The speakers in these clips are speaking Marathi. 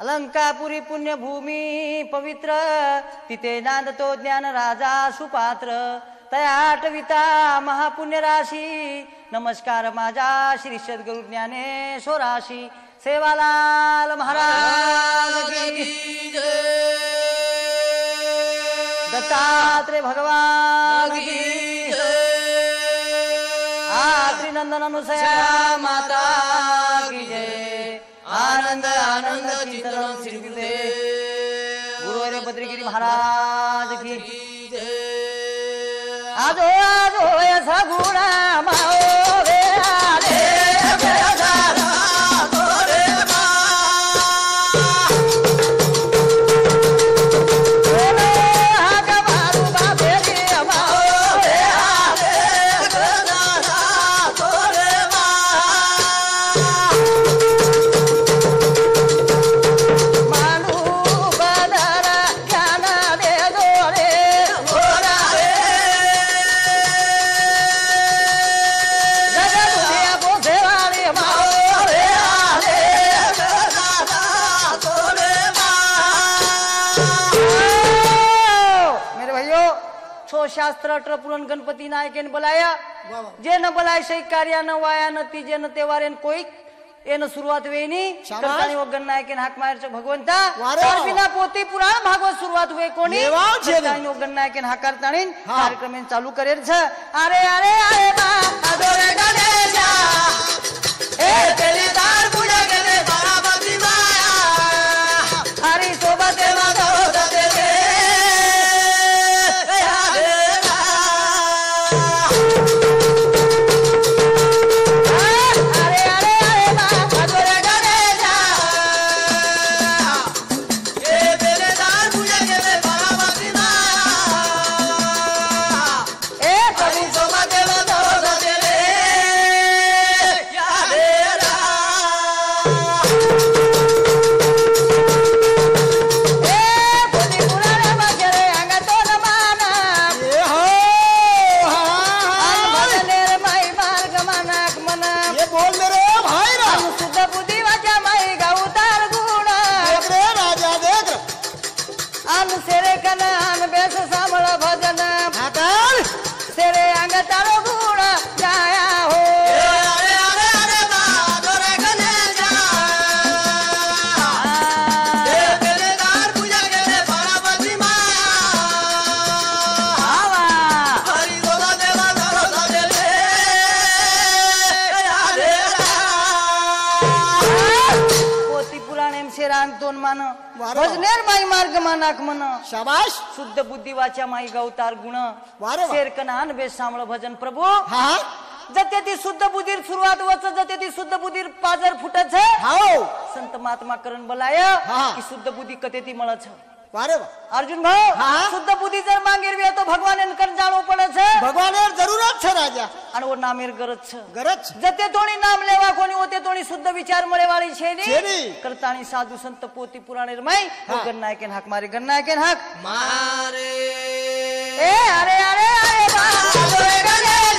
अलंकापुरी पुण्यभूमी पवित्र तिथे नांदतो ज्ञान राजा सुपात्र. तया आठविता महापुण्य राशी नमस्कार माझा श्री सद्गुरु ज्ञानेश्वराशी. सेवालाल महाराज की दत्तात्रेय भगवान की आत्री नंदन अनुसया माता की जय. आनंद आनंद चिंतन श्री गुरुदेव गुरुवार बद्रीगिरी महाराज की आजो आजो ऐसा शास्त्र पुरण गणपती नायकेन बोलाया जे न बोलाय शैक कार्यान न तिजेन तेवारेन कोईक येन सुरुवात वेणी कर्तानी वगन नायकेन हाक मारच भगवंता बिना पोती पुराण भागवत सुरुवात वे कोणी? कर्तानी वगन नायकेन हाकार ताणी कार्यक्रम चालू करेल छ अरे अरे अरे बा अदोरे गणेशा ए तेली दार बुद्धिवाच्या माई गवतार गुण शेरकनान बेस भजन प्रभू. हा? जते ती शुद्ध बुधीर सुरुवात वच जते ती शुद्ध बुधीर पाजर फुटत. संत महात्मा करण बोलाय की शुद्ध बुद्धी कते ती मळच वारे वाह अर्जुन भाऊ हा. शुद्ध बुद्धी जर માંગેરવી હોય તો ભગવાન એને કર જાણવું પડે છે भगवान यार जरूरत छे राजा અને ઓ નામેર ગરજ છે गरज જતે તોણી નામ લેવા કોની ઓતે તોણી શુદ્ધ વિચાર મળે વાળી છે છે ની ની. કરતાણી સાધુ સંત પોતી પુરાણે રમાઈ હા. ગન્નાય કે હાક મારી ગન્નાય કે હાક मारे એ અરે અરે અરે બા રે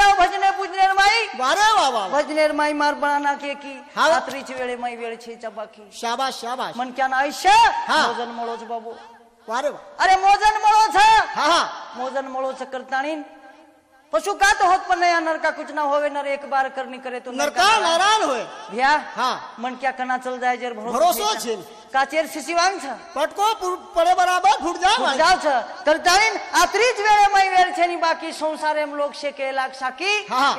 भजनेर माई मारबळाना केकी हा. रात्रीची वेळे माई वेळ छे चबाकी शाबाश शाबाश मनक्यान आयुष्य हा. मोजन मळोच बाबू वारे अरे मोजन मळोच हा हा मोजन मळोच करताणी पशु का तो होत पर नया नरका कुछ ना होवे नर एक बार करनी करे तो नरका नारायण होए भैया हा. मन क्या करना चल जाए जर भरोसा छे। काचेर शिशिवांग छ पटको पड़े बराबर फुट जाओ फुट जाओ छ तर तारिन अत्रीज वेरे मई वेर छे नी बाकी संसार में लोग से के लाग साकी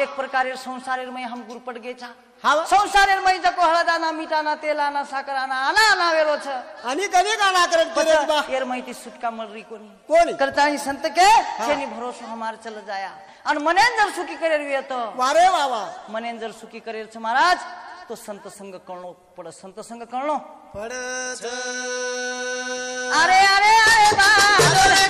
एक प्रकार ये संसारे मई हम गुरपट गे छा हाँ। संसारे में जको हलदा ना मीठा ना तेल ना साकरा ना आना आना वेलो छ आनी कने गाना करे करे बा? येर मई ती सुटका मर री कोनी कोन करताई संत के छे भरोसा हमार चल जाया. अन मनेंद्र सुखी करे रियो तो वारे वावा. मनेंद्र सुखी करे छ महाराज तो संत संग करणो पड़े संत संग करणो अरे अरे अरे बा दोरे गणेशा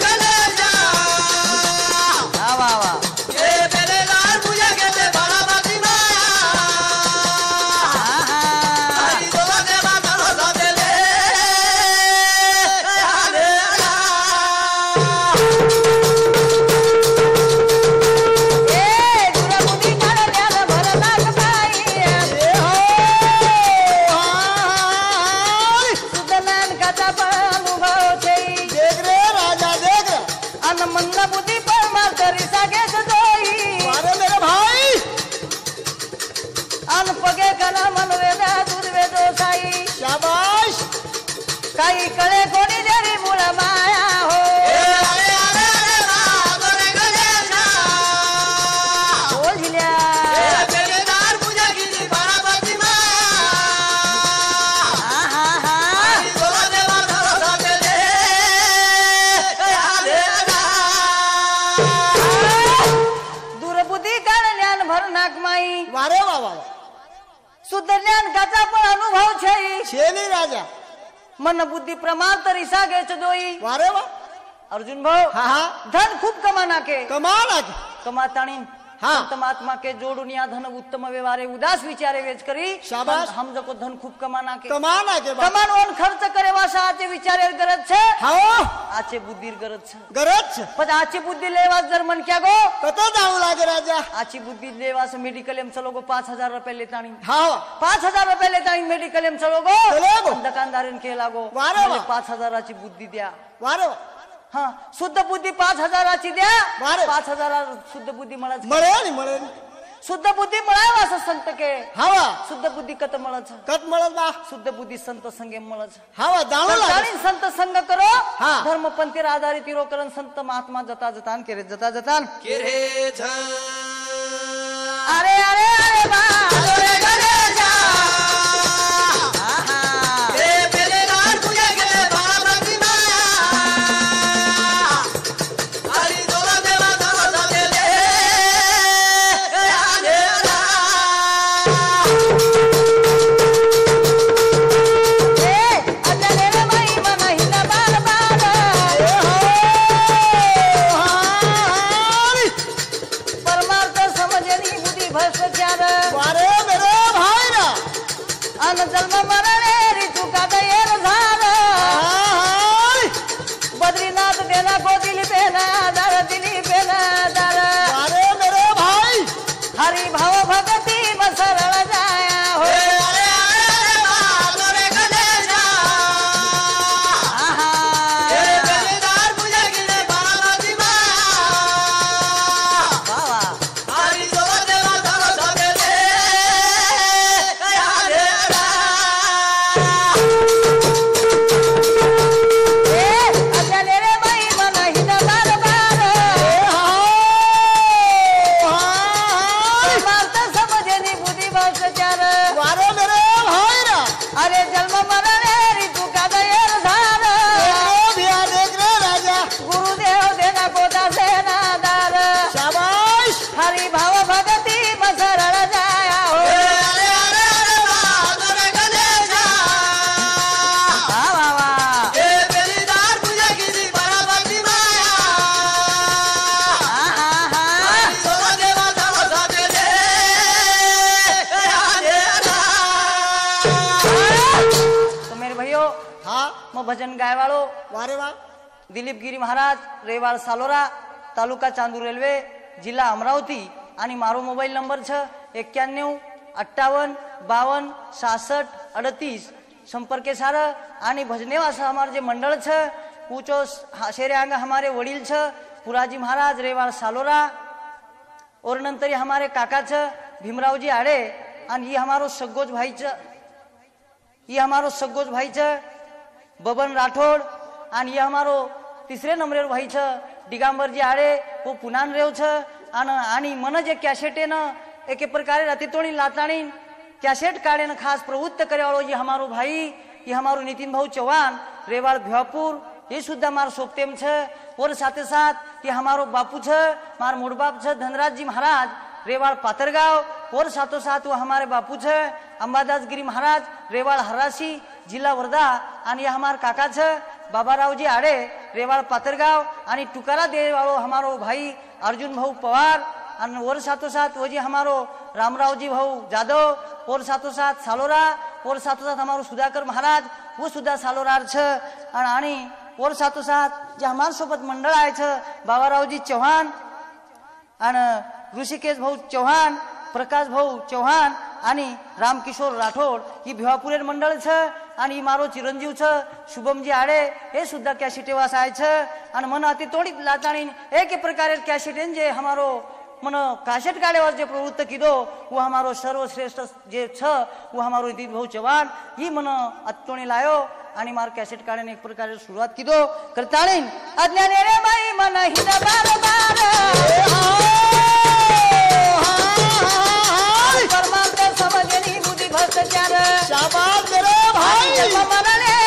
भाऊ धन खूप कमाना के कमाल आज कमाताणी हाँ। के जोड़ या धन उत्तम व्यवहारे उदास विचारे वेच करी शाबाश हम जको धन खूब कमाना के कमाना के कमान ओन खर्च करे वासा आचे विचारे गरज छे हाओ आचे बुद्धीर गरज छे गरज छे पण आचे बुद्धी लेवास जर मन क्या गो कतो जाऊ लागे राजा आची बुद्धी लेवास मेडिकल एम चलो गो 5000 रुपए लेतानी हाओ हजार रुपए लेतानी मेडिकल एम चलो गो चलो गो दुकानदारन के लागो वारे 5000 आची बुद्धी द्या वारो हा शुद्ध बुद्धी पाच हजाराची द्या. पाच हजार शुद्ध बुद्धी मला मळेल शुद्ध बुद्धी मळाव असं संत के. हवा. शुद्ध बुद्धी कत मळच. कत मळल बा शुद्ध बुद्धी संत संगे मळच. हवा दाणू संत संग करो. धर्म धर्मपंथी आधारित करण संत महात्मा जता जतान केरे जता जतान. केरे अरे अरे अरे बा. मैं भजन गाय वालो વારે વા दिलीप गिरी महाराज रेवाळ सालोरा तालुका चांदूर रेल्वे जिल्हा अमरावती आणि मारो मोबाईल नंबर छ एक्क्याण्णव अठ्ठावन्न बावन्न सहासष्ट अडतीस संपर्क सार आणि भजने असं हमारे जे मंडळ छ पूचो शेरे अंग हमारे वडील छ पुराजी महाराज रेवाळ सालोरा और नंतर ये हमारे काकाचं भीमरावजी आडे आणि ये हमारो सगोज भाईचं ये हमारो सगोज भाईचं बबन राठोड आणि ये हमारो तिसरे नंबरेर भाईचं दिगांबरजी आडे वो पुनान रेव छ आणि मन जे कॅसेटेनं एके प्रकारे रतितोणी लाताणी कॅसेट काढेनं खास प्रवृत्त करेवाळो जी हमारो भाई ये हमारो नितीन भाऊ चौहान रेवाड़ भिवापुर हे सुद्धा मार सोपतेम छ और साथे साथ ये हमारो बापू छ मार मोडबाप छ धनराज जी महाराज रेवाड़ पातरगाव और साथों साथ वो हमारे बापू छ अंबादास गिरी महाराज रेवाड़ हरासी जिल्हा वर्धा आणि हमार काका छ बाबारावजी आडे रेवाड़ पातरगाव आणि टुकारा देवाळो हमारो भाई अर्जुन भाऊ पवार आणि और साथो साथ वो जी हमारो रामरावजी भाऊ जाधव और साथो साथ सालोरा और साथो साथ हमारो सुधाकर महाराज वो सुद्धा सालोरार छ आणि आणि और साथों साथ जे हमार सोबत मंडळ आहे छ बाबारावजी चव्हाण आणि ऋषिकेश भाऊ चव्हाण प्रकाश भाऊ चौहान आणि रामकिशोर राठोड ही भिवापुरेर मंडळ छ आणि मारो चिरंजीव छ शुभमजी आडे हे सुद्धा कॅशिटेवास आहे छ. आणि मन अति तोडी लाचाणी एक प्रकारे कॅशिटेन जे हमारो मन काशेट गाड्यावर जे प्रवृत्त किदो वो हमारो सर्वश्रेष्ठ जे छ वो हमारो नितीन भाऊ चव्हाण ही मन अत्तोणी लायो आणि मार कॅसेट काढणे एक प्रकारे सुरुवात किदो. करताळीन अज्ञाने रे माई मन हिद बार बार. चार भ्रष्टाचार रे भाई जन्म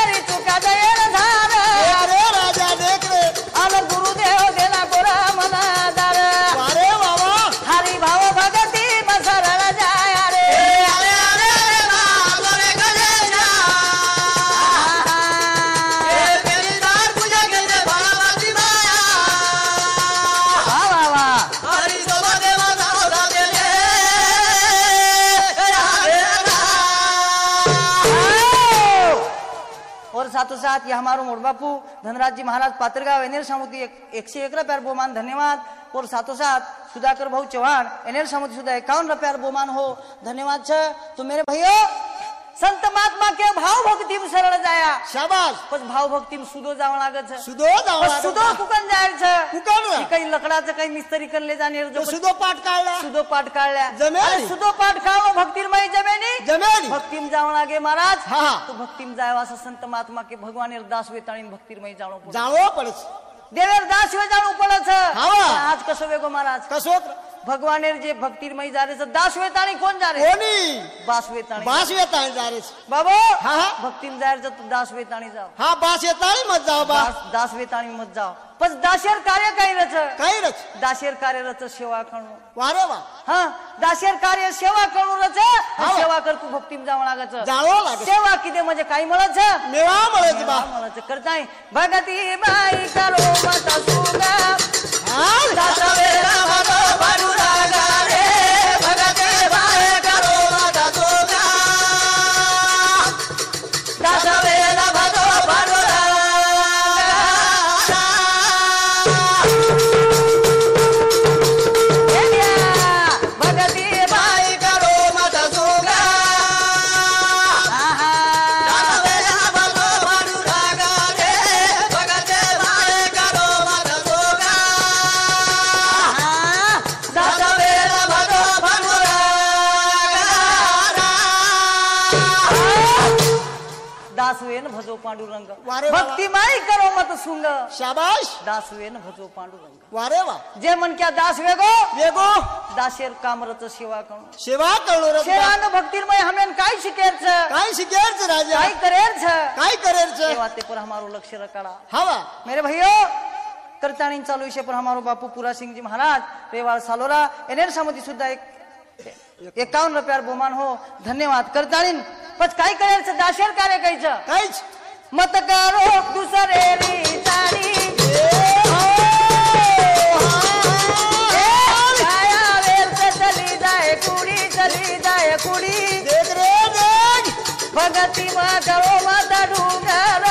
और ये हमारो मोड़ बापू धनराज जी महाराज पात्रगांव एनेर सामुती एक, से एक रुपयार बहुमान धन्यवाद। और साथों साथ सुधाकर भाऊ चौहान एनेर सामुती सुद्धा एकावन्न रुपयार बहुमान हो। धन्यवाद छ तो मेरे भैया संत महात्मा के भाव भक्ति में सरळ जाया. शाबाश पण भाव भक्ति में सुदो जावं लागत. छ सुदो पण सुदो कुकन जायचं. छ कुकण ना? की काही लकडाचं काही मिस्त्री करले जाणे तो सुदो पाठ काढला. सुदो पाठ काढल्या. जमेल. अरे सुदो पाठ काढलो भक्तिरमय जमेनी जमेल. भक्तिम जावं लागे महाराज. हा. तो भक्तिम जाव असं संत महात्मा के भगवान दास वेताळीन भक्तिरमय जाणो पडो. जावो पडच देवेर दास वे जाणू पडच हावा. आज कसं वेगो महाराज? कसोत भगवानेर जे भक्तिरमय जा रे दास वेताणी कोण जा रे कोणी बास वेताणी बास येत आहे जारेस बाबो हा, हा. भक्तिम जायर तर दास वेताणी जाव हा बास येत आहे मत जाऊ बा दास दास वेताणी मत जाव पण दाशेर कार्य काही रच काही रच दाशेर कार्य रच सेवा करणं वारे वा हा दाशेर कार्य सेवा करू रच. सेवा कर तू भक्तिम जावं लागच जावो लागत सेवा किती म्हणजे काही म्हणत मेवा मिळत बा म्हणत करताय भगती बाई करो मत सुगा हा दासवेला भगो पांडुरंगा पांडुरंग. वारे वा. भक्ती माई करो मत सुंग. शाबाश. दासवेन भजो पांडुरंग. वारे वा जे मन क्या दास वेगो? वेगो. दासेर कामरच सेवा करू. सेवा करू रच बा. शेरांग भक्तिरमय हमेन काय शिकेर छ काय शिकेर राजा? काय करेर छ काय करेर सेवा ते पर हमारो लक्ष्य रकाड़ा हवा मेरे भैयो करताणी चालू विषय पर हमारो बापू पूरा सिंह जी महाराज रेवाड़ सालोरा एनेर सामती सुद्धा एक एकावन्न रुपयार बहुमान हो. धन्यवाद. करताळीन पण काय करायचं दाशेर कार्य कायचं काहीच. मत करो दुसरे चली जाए कुड़ी चली जाए कुड़ी भगती मा करो मत डूंगर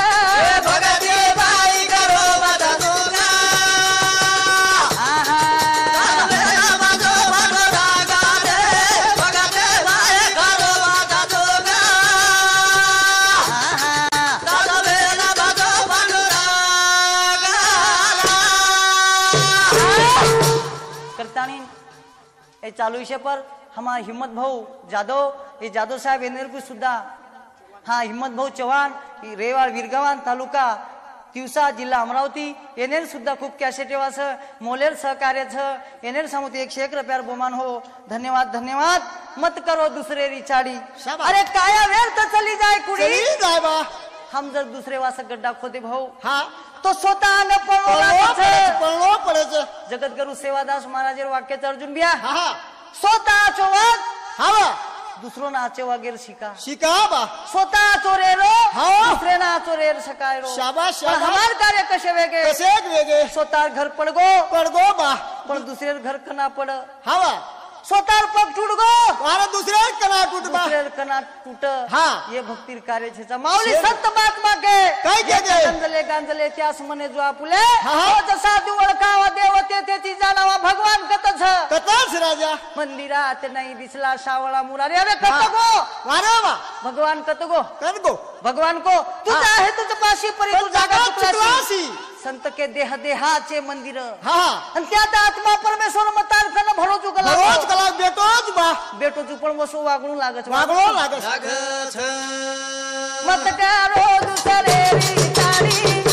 चालू विषय पर हमारा हिम्मत भाऊ जाधव हे जाधव साहेब येणार सुद्धा। हा हिम्मत भाऊ चव्हाण रेवाड विरगावान तालुका तिवसा जिल्हा अमरावती येणेर सुद्धा खूप कॅशे ठेवास मोलेर सहकार्याच येणेर सामुती एकशे एक रुपयार बहुमान हो। धन्यवाद धन्यवाद। मत करो दुसरे रिचाडी. अरे काया तर चली जाय चली जाय बा। हम जर दुसरे वास गड्डा खोदे भाऊ। हा। तो स्वतः पळवू लागत. पडायचं पळणो पडायचं जगद्गुरु सेवादास महाराज वाक्याचं अर्जुन बिया. हा स्वतः चोवाग हा बा दुसरो नाचे वगैरे शिका. शिका बा. स्वतः चोरेरो हा. दुसरे ना चोरेर सकाळरो शाबास, पण शाबास. हमार कार्य कसे वेगळे कसे वेगळे स्वतः घर पडगो. पडगो बा. पण दुसरे घर कना पड. हा बा. स्वतः पग टुटगो अरे दुसऱ्या कला कुठ बा दुसरे कना टूट हा. ये भक्तीर कार्य छेचा माऊली. संत महात्मा के काय केले? गांजले गांजले त्यास म्हणे जो आपुले हा, हा. हो जसा दुवळकावा देवते तेची जाणावा भगवान कतच कथाच राजा मंदिरात नाही दिसला सावळा मुरारी अरे हा. कत गो अरे वा भगवान कत गो कर गो भगवान को तुझा हा. आहे तुझ पाशी परी तू जागा चुकलासी. चुकलासी. संत के देह देहाचे मंदिर. हा हा. आणि त्यात आत्मा परमेश्वर मतार कन भरो चुकला रोज कला भेटोच बा. बेटो चुपण बसू वागणू लागत. वागलो लागस मत करो दुसरे रिचारी चाहे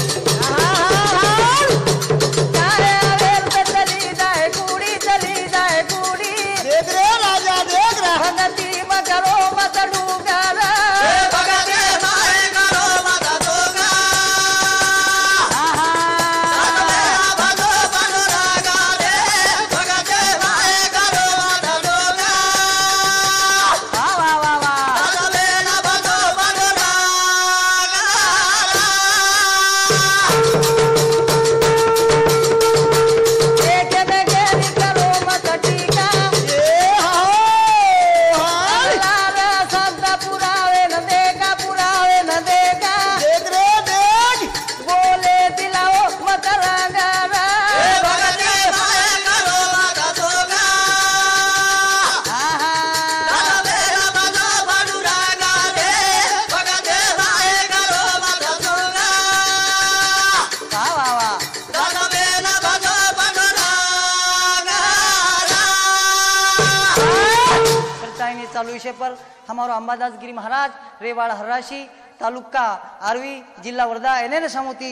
चालू विषय पर हमारो अंबादास गिरी महाराज रेवाड़ हर्राशी तालुका आरवी जिला वर्धा एने समूती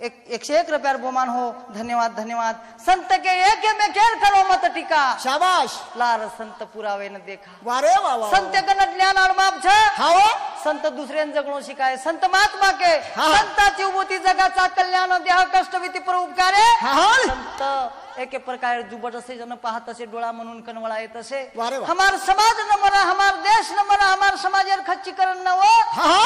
एक एकशे एक रुपयार बहुमान हो. धन्यवाद धन्यवाद. संत के एक में खेल करो मत टीका. शाबाश. लार संत पुरावे न देखा. वारे वा वा संत कन ज्ञान और माप छ. हाव संत दुसऱ्यां जगणो शिकाय. संत महात्मा के. संताची उभूती जगाचा कल्याण देह कष्ट भीती पर उपकारे. संत एक प्रकार जुबट असे जन पाहत असे डोळा म्हणून कनवळा येत असे. हमार समाज न मरा हमार देश न मरा हमार समाजेर खच्चीकरण न हा.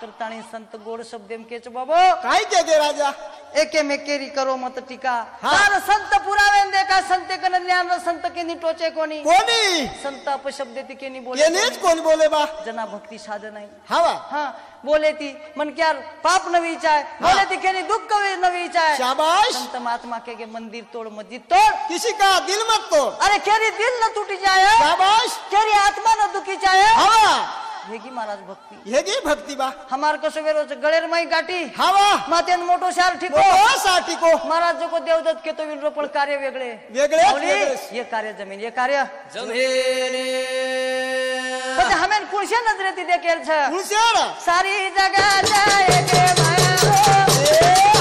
करताणी संत गोड शब्देम केच बाबो. काय के गे राजा? एके मेकेरी करो मत टीका. तार संत पुरावे देखा संते कन ज्ञान संत केनी टोचे कोणी? कोणी? संत अपशब्द ती केनी बोले. येणेच कोण बोले बा? जना भक्ती साधन नाही. हवा हा बोले ती मन क्या पाप न विचाय बोले ती केनी दुःख न विचाय शाबाश. संत महात्मा के, के मंदिर तोड़ मस्जिद तोड़. किसी का दिल मत तोड़. अरे केरी दिल न टूटी जाए शाबाश. केरी आत्मा न दुखी जाए हवा हेगी महाराज भक्ती. हे गे भक्ती बा. हमार कसो वेरोच गळेर माई गाठी. हवा मातेन मोठो शार ठिको. बोलो साठी को महाराज जो को देवदत्त के तो विन पण कार्य वेगळे. माऊली, वेगळेच. ये कार्य जमीन ये कार्य. म्हणजे हमें कुणशे नजरे ती देखेल छ. सारी जगा जाए के माया हो. ए.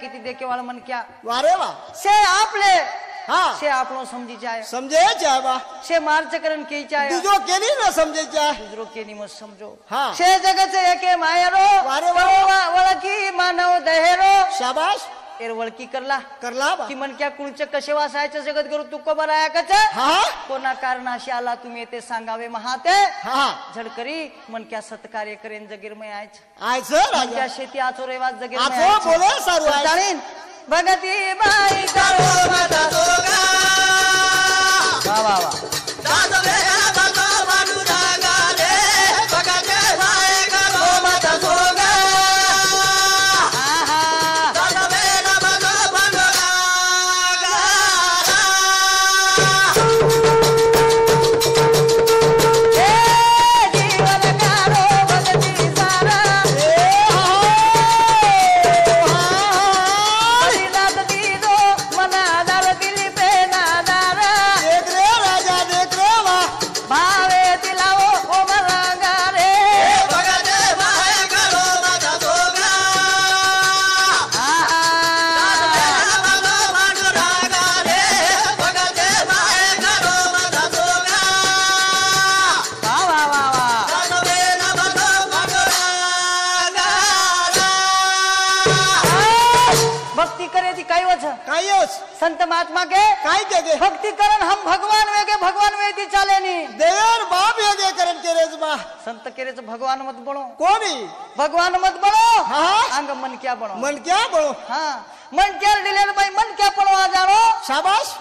किती देखे वाला मन क्या? वारे वा। से आपले। हा। से आपलो समझी जाए समझे चाहे बा। से मार्चकरण की चाहे तुझो केली ना समझे चाहे दूसरों के निमत समझो हाँ। से जगत से एके मायरो। वारे। करो वड़ की मानव दहेरो। शाबाश। वळकी करला. करला बा. की मनक्या कुणचं कसे वासायचं जगत गुरु तुको बराया कच हा? कोणा कारणाशी आला तुम्ही ते सांगावे महाते हा झडकरी मनक्या सत्कार्य करेन जगीरमय आयच? आयचं राजा. शेती आचो रेवाज जगीरमय आचो आयच. बोले सारू आयचं. चालेल भगती बाई करो माता जोगा वा वा वा. काय वच काय संत महात्मा के? काय के गे भक्ति करन हम भगवान वेगे भगवान वेदी चाले नी देवर बाप हे गे करण केरेच बा संत केरेच भगवान मत बनो कोणी? भगवान मत बनो हा अंग मन क्या बनो मन क्या बळो हा. मन क्या दिले बाई मन क्या पडो आ जाणो? शाबाश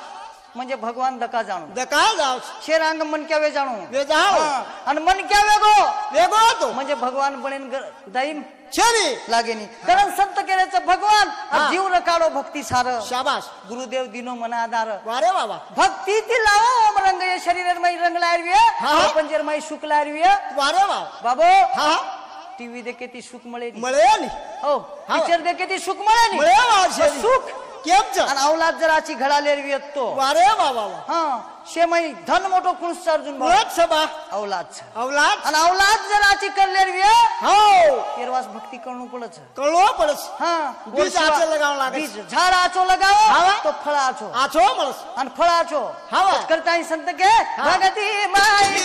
म्हणजे भगवान दका जाणो. दका जाव शेर अंग मन क्या वे जाणो? वे जाव. आणि मन क्या वेगो? वेगो तो. म्हणजे भगवान बनेन ग- छेरी लागेनी. कारण संत केल्याचं भगवान हा. जीव न काढो भक्ती सार. शाबाश गुरुदेव दिनो मना आधार. वारे बाबा भक्ती ती लावो ओम रंग ये शरीर मई रंग लारविय हा. पंजर मई सुख लारविय वारे बाबा बाबो हा टीव्ही देखे ती सुख मळे नी. मळे नी हो हा. पिक्चर देखे ती सुख मळे सुख अवलाद जर आची घडा लेरवी तो वारे बाबा हा शे मई धन मोठो कुणस अर्जुन सभा. अवलाद अवलाद. आणि अवलाद जर आची कर लेरवी हो. तेरवास भक्ती करणू पडच. कळो पडस. हा आचो झाड आचो लगावो हा. तो फळ आचो. आछो मळस आणि फळ आचो. हा. करता संत के भगती माई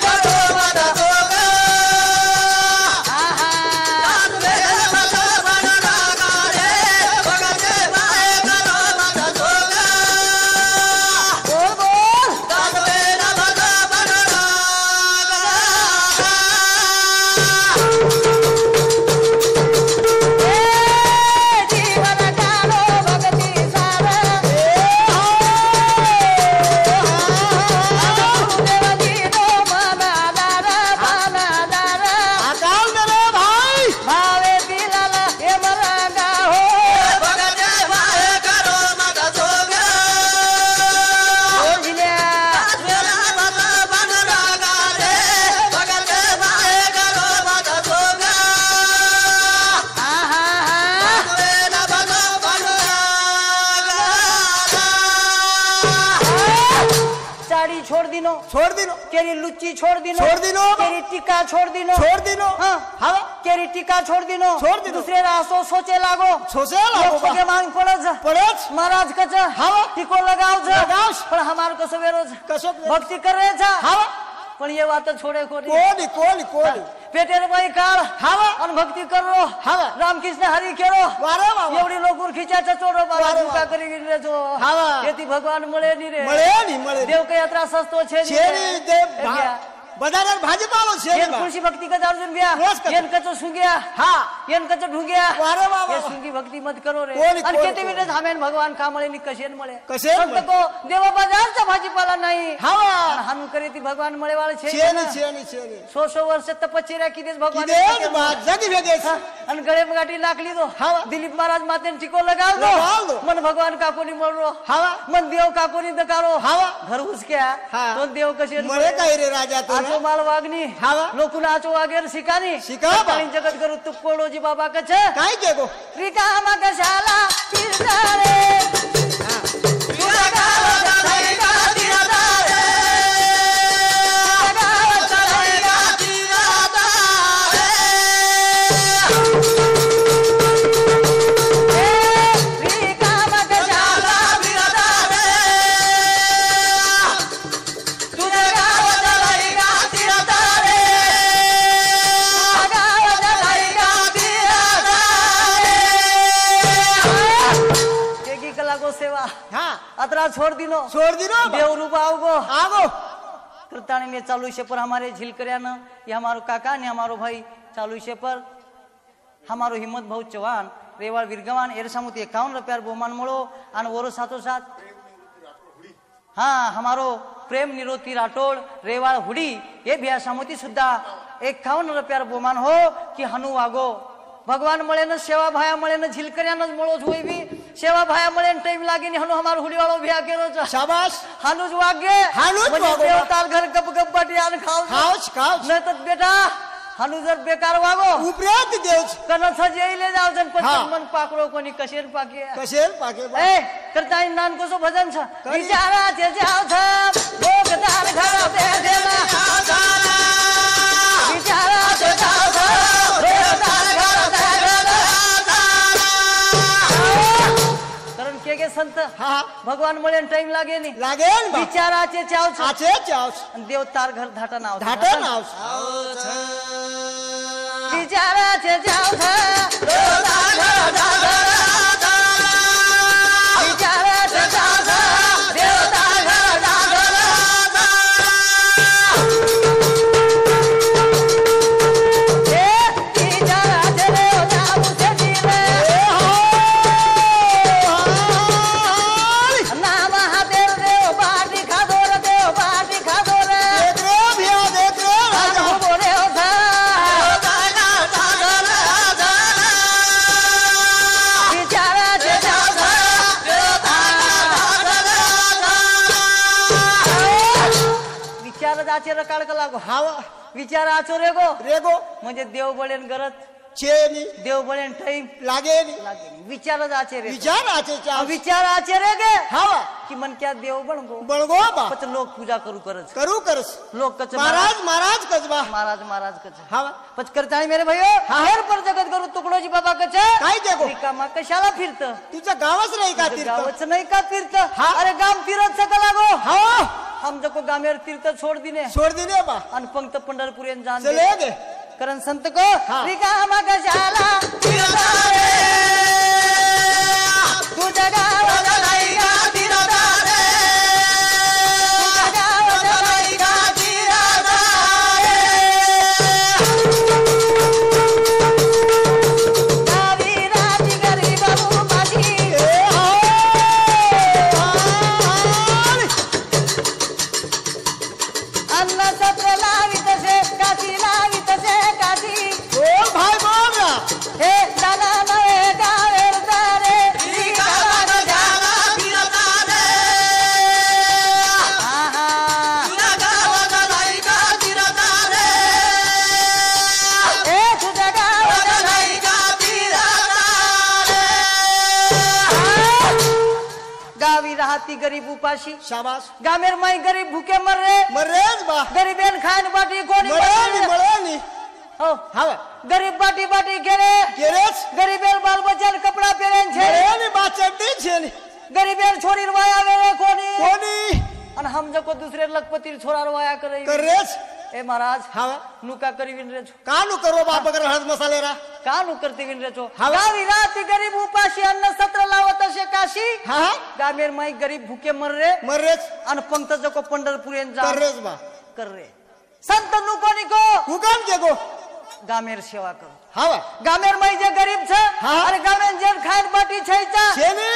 दिनो छोड़ दिनो केरी लुच्ची छोड़ दिनो छोड़ दिनो। केरी टीका छोड़ दिनो छोड़ दिनो हाँ हवा केरी टीका छोड़ दिनो छोड़ दिनो। दुसरे रास्तो सोचे लागो छोसे लागो. लोक मांग पडच पडच महाराज कच हाव. टिको लगावच लगावच. पण हमार कसं वेरोज कसो भक्ती करायचा हवा पण પણ એ વાત છોડે ખોટી કોલી કોલી કોલી પેટેલ ભાઈ કાળ હાવા અને ભક્તિ કરો હાવા રામકૃષ્ણ હરી ખેરો વારે વાવા એવડી લોકો ખીચા ચોડો બાબા કૃપા કરી લેજો હાવા એથી ભગવાન મળે ની રે મળે ની મળે દેવ યાત્રા સસ્તો છે છે દેવ बदारर भाजपालो छे हे कृषी भक्ती कदा अर्जुन घ्या येन कच सुग्या हा. येन ढुग्या वारे वा हे सुगी भक्ती मत करो रे. अन केते मिनिट हमेन भगवान कामळे नि कशे मळे? कशे फक्त को देव बाजार भाजीपाला नाही. हा हनु करे ती भगवान मळे वाले छे छे छे छे सो सो वर्ष तपची रे की देश भगवान दे बात जदी भेगे अन गळे मगाटी लाकली दो हा दिलीप महाराज मातेन टिको लगाव दो मन भगवान काकोनी मळरो हा मन देव काकोनी दकारो. हा घर घुसक्या तो देव कशे मळे काय रे राजा तो? आचो माल वागणी. हावा. लोकुन आचो वागेर शिकानी. शिका बा. आणि जगत करू तू कोडोजी बाबा कच काय के गो रिकामा कशाला तुझ्या छोड़ दिलो छोड़ दिलो बेवरू आओगो आओ कृताणी ने चालू इसे पर हमारे झील करिया न ये हमारो काका ने हमारो भाई चालू इसे पर हमारो हिम्मत भाऊ चव्हाण रेवाळ विरगवान एरसामुत एकावन रुपयार बहुमान मुळो आणि वरो साथोसाथ हाँ हमारो प्रेम निरोती राठोड रेवाळ हुडी हे भिया सामुती सुद्धा एकावन रप्यार बहुमान हो की हनु आगो भगवान मळेन सेवा भाया मळेन झिलकऱ्यानच मळोज होई बी सेवा भाया मळेन टाइम लागेन हनु हमार हुडी वाळो भिया केरो शाबाश हानुज वागे हनुज म्हणजे वागे देवताल घर गप गप बाटी आन खाओ खाओच खाओ न तत बेटा हानु जर बेकार वागो. उपरात देवच. कनस जेईले जाव जन पण मन पाकडो कोणी कशेर पाके. कशेर पाके ए करता नान कोसो भजन छ इजारा जे जाव था लोक दार घर बे देला संत हा. भगवान मुळे टाइम लागे नी लागेल बा. विचाराचे चाव आचे चावच आणि देव तार घर धाटा नाव धाटा नावच विचाराचे जाव रकाळ का लागो. हावा विचाराचो रे गो रेगो. म्हणजे देव बळेन गरज. चेनी. देव बळेन टाईम लागे विचार जाचे रे विचार आचे चाव. विचाराचे रे गे हावा. की मन क्या देव बणगो बळगो बा. लोक पूजा करू करज करू करस लोक कच महाराज महाराज कसबा महाराज महाराज कच. हावा. पच करता है मेरे भाइयों हेर पर जगत करू तुकडोजी बाबा कच. काय देखो रिकामा कशाला फिरत? तुझं गावच नाही का तीर्थ गावच नाही का हा. अरे गाम फिरत सका लागो. हा हम जको गामेर तीर्थ छोड़ दिने. सोड दिने बा. आणि पंक्त पंढरपूर यांनी जाण चले दे. गे कारण संत को. रिकामा कशाला तुझ्या गावात पाशी शाबाश गामेर माई गरीब भूखे मर रे। मर रेच बा। गरीबेन खायन बाटी कोणी मळानी बाटी। रे? मळानी हो। हाव। गरीब बाटी बाटी घेरे केरेच गरीबेल बाल बचल कपडा पेरेन छे मळानी बा चड्डी छेनी गरीबेल छोरीर वाया वेरे कोनी कोणी। अन हम जको दुसरे लखपतीर छोरार वाया करे करेच। ए महाराज हावा नुका करी विन रे छो कानू करो बाप अगर हळद मसाले रा? का नु करते विन रे छो हा. गावी राहती गरीब उपाशी अन्न सत्र लावत असे काशी? हा? हा गामेर माई गरीब भूके मर रे. मरेच? आणि पंक्त जको पंढरपूर येन जा. करेच बा. कर रे. संत नु कोणी को? हुकाम के गो. गामेर सेवा करो. हावा गामेर माई जे गरीब छ हा. अरे गामेर जेन खान बाटी छै चा छेनी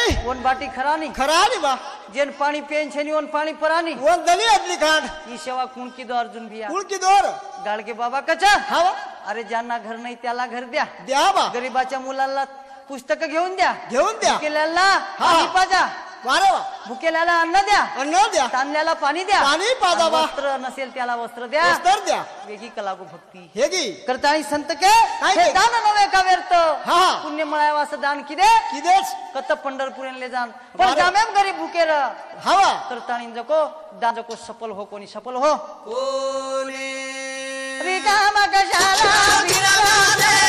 पाणी पेन छेनी ओन पाणी परानी वन दली अदली खांड. ही सेवा कुण की दो अर्जुन भिया? कुळ की दोर गाडगे बाबा कचा? हावा अरे ज्यांना घर नाही त्याला घर द्या. द्या बा. गरीबाच्या मुलाला पुस्तक घेऊन द्या. घेऊन द्या. भुकेल्याला हा. पाजा. वारे. वा भुकेल्याला अन्न द्या. अन्न द्या. तांदल्याला पाणी द्या. पाणी पाजा आणि बा. वस्त्र नसेल त्याला वस्त्र द्या. वस्तर द्या. वेगळी कलागू भक्ती. हे गी. करता आणि संत के हे? दान नव्हे का व्यर्थ? हा. पुण्य मिळावं असं दान किदे? किदेच? कत पंढरपूरले जाण. पण. जामेम गरीब भुकेर हावा. करता आणि जको दान जको सफल हो कोणी सफल हो. रिकामा कशाला? आहा.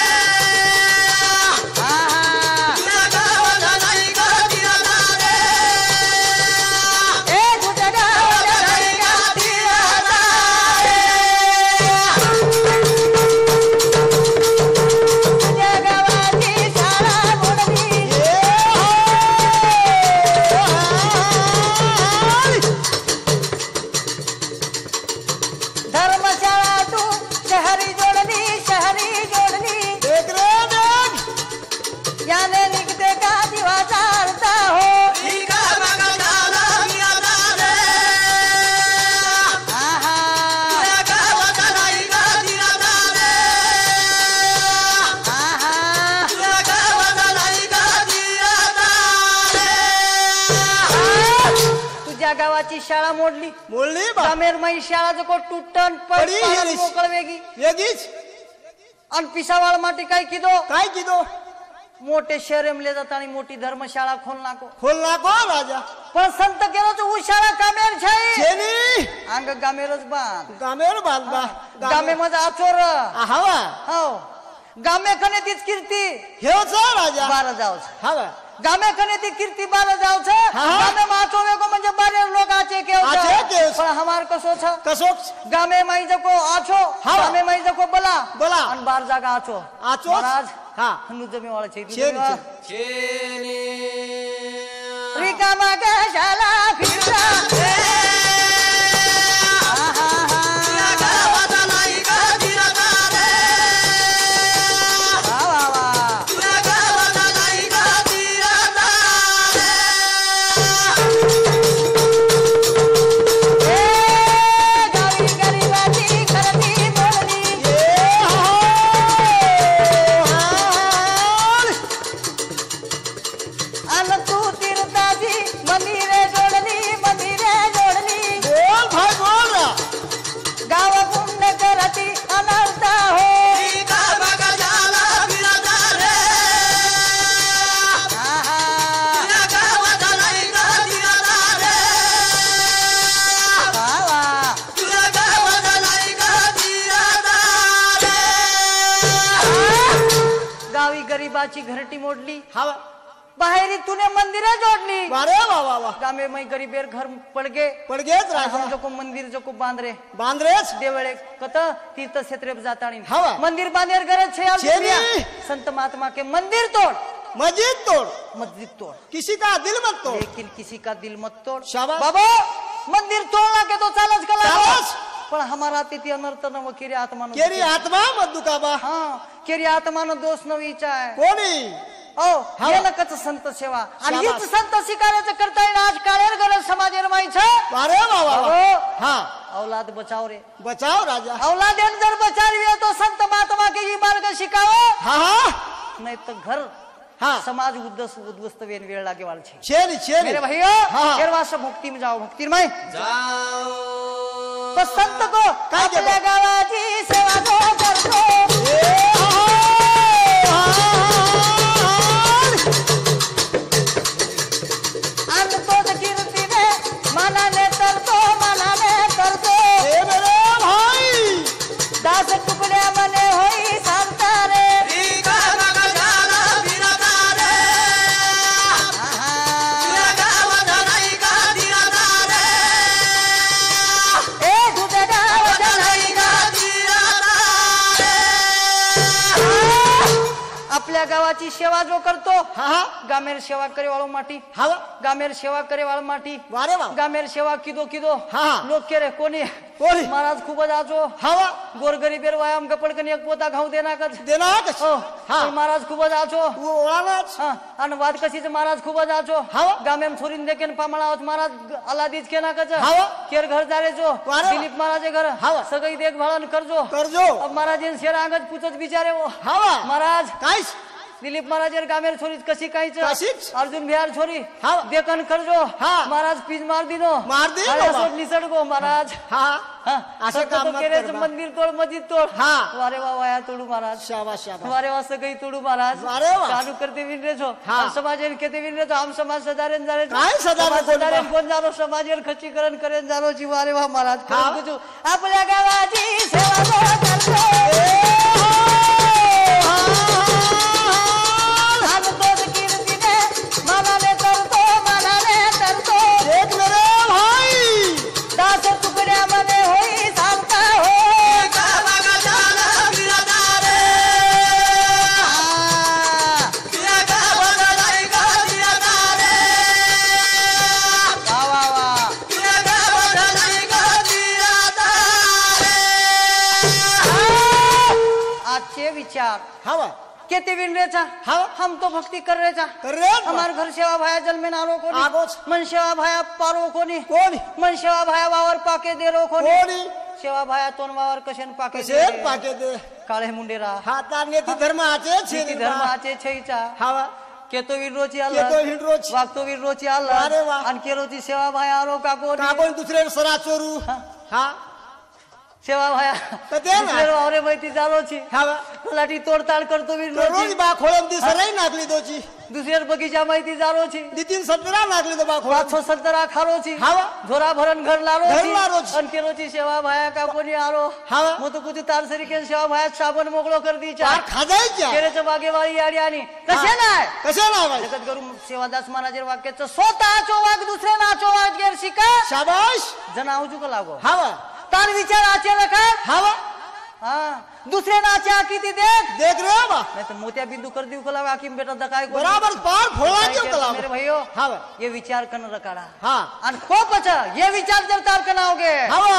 बा गामेर माई शाळाचं को तुटन पडी. मोकळ वेगी वेगळीच आणि पिसावाळ माटी काय किदो काय किदो मोठे शहरेमले जात आणि मोठी धर्मशाळा खोल नाको खोल नाको राजा पण संत केलं ऊ शाळा कामेर छाई अंग गामेरच बांध गामेर बांधबा गामे माझा आचोर हवा हो गामे कने तीच कीर्ती हेच राजा बारा जावच हवा गामे कने ती कीर्ती बारा वेगो म्हणजे बारे लोक आचे आचे. पण हमार कसो छ कसो गामे माई जको आछो हा. गामे माई जको बला बला. आणि बार जागा आचो आचो. महाराज हा. हनु जमी वाळा छे शेनी, रिकामा कशाला गरिबाची घरटी मोडली. हवा बाहेरी तुने मंदिरे जोडली. वारे वा वा वा. गामे मै गरीबेर घर पडगे. पड गेच हम राजा जको मंदिर जको बांधरे बांद्रेच. देवळे कत तीर्थ क्षेत्र जाताणी हवा. मंदिर बांधेर गरज छे. दुनिया. संत महात्मा के मंदिर तोड़. मस्जिद तोड़. मस्जिद तोड़. किसी का दिल मत तोड़. लेकिन किसी का दिल मत तोड़. शाबाश. बाबा मंदिर तोड़ना के तो चालच कला. पण हमारा तिथे अनर्थ न व केरी आत्मा केरी आत्मा मत दुखाबा. हा. केरी आत्मा न दोष न विचार. कोणी. हे नकच संत सेवा. आणि. हीच संत शिकाराचं करता येईल आज काळेर गरज वा बाबो हा. औलाद बचाव रे. बचाओ राजा. औलाद जर बचावी तो संत महात्मा के ही मार्ग शिकावो. हा हा. नाही तर घर हा. समाज उद्दस उद्ध्वस्त वेन वेळ लागे वाल छे छेनी छेनी मेरे भैया हाँ। भक्ती में जाओ भक्ती में तो संत को काय? गावाची सेवा आपल्या गावाची सेवा जो करतो हा हा. गामेर सेवा करे वाळो माटी हवा गामेर सेवा करे वाळ माटी वारे वा. गामेर सेवा किदो किदो. हा. लोक के रे कोणी? कोणी? महाराज खूपच आजो. हवा गोरगरीबेर वायाम गपडकन एक पोता घाऊ देना कच देना कस हो. हा. पण महाराज खूपच आजो. वो ओळानाच हा. आणि वाद कशीच महाराज खूपच आजो. हाव. गामेम छोरीन देखेन पामळा आहोत महाराज अलादीच केना कच हाव. केर घर जारे जो. वारे वा. दिलीप महाराजे घर. हाव. सगळी देखभाळ करजो. करजो. अब महाराज शेर अंगज पुचत बिचारे वो. हवा महाराज. काहीच? दिलीप महाराज गामेर छोरी कशी काहीच कशीच. अर्जुन बिहार छोरी हाव. देखन करजो हा. महाराज पीज मार दिनो मार दिनो अरे बा. महाराज हा हा. असं काम तो मत केरेच कर बा. मंदिर तोड मस्जिद तोड हा. वारे वा वाया तोडू महाराज शाबाश शाबाश वारे वा सगळी तोडू महाराज वारे वा. चालू करते विनरे छो हा. और समाजेन केते विनरे छो हम समाज सदारेन जारे. काय सदारेन समाज कोण सदारेन बा? कोण जारो समाजेन खच्चीकरण करेन जारो जी वारे वा महाराज हा. करून. आपल्या गावाची सेवा जो करतो केते विनरेचा हाँ। हम तो भक्ति कर रेचा. कर रे बा. हमार घर सेवा भाया जल में नारो आगोच. मन सेवा भाया पारो कोनी. कोणी मन सेवा भाया वावर पाके दे रो कोनी. कोणी सेवा भाया तोन वावर कशन पाके दे. पाके दे? काळे मुंडेरा. हाता नेती धर्माचे नीती धर्माचे छैचा हवा केतो विरोची केतो आला वागतो विरोची अरे आला वा. आणि केरोची सेवा भाई आलो काको काकोन दुसरे सरा चोरू. हा? सेवा भाया तर ते ना. वावरे माहिती हा बा. लाटी तोडताड करतो तो रोज विरोची बा खोळम सराई नागली दोची. दुसऱ्या बगीचा माहिती चालोची नितीन सतरा नागली तो बा पाचशे सत्तरा हा. झोरा भरण घर. आणि केरोची सेवा भाया का कोणी आलो. हा. मग तो कुठे तार सरिकेन सेवा भाया साबण मोकळो कर पार खाजायच्या. केरेचं बागेवाडी याडी आणि. कसे नाही कशा नागाय जगत गुरु सेवादास महाराज वाक्याचं स्वतःचो वाग दुसरे नाचो वाग गेर शिका शाबाश. जण का लागो हावा तार विचार आचे का हावा। हा। दुसरे नाच्या किती देख। देख रे बा नाही तर मोत्या बिंदू कर देऊ कला आकिम बेटा दकाय कोणी. बराबर पार फोळा काय केलं मेरे भाइयो हावा। ये विचार कन रकाडा। हा। आणि खूपच ये विचार जर तार कनावगे हावा।